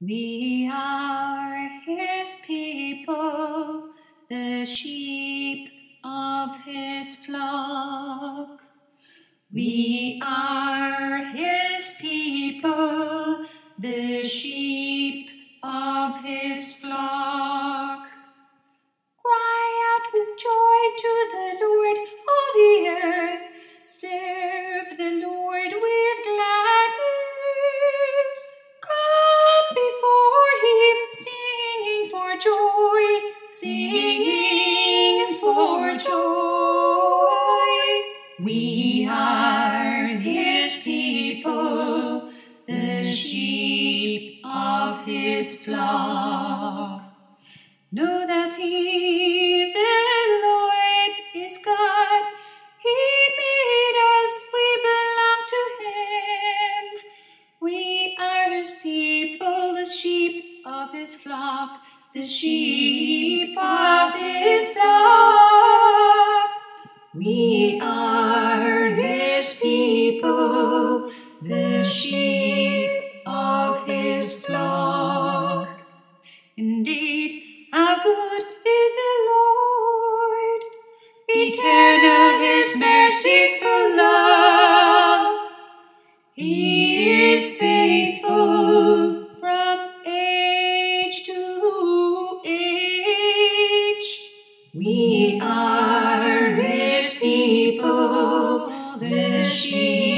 We are his people, the sheep of his flock. We are his people, the sheep of his flock. Singing for joy. We are his people, the sheep of his flock. Know that he, the Lord, is God. He made us, we belong to him. We are his people, the sheep of his flock, the sheep of his flock. We are his people, the sheep of his flock. Indeed, how good is the Lord! Eternal his merciful love. He We are this people, the sheep.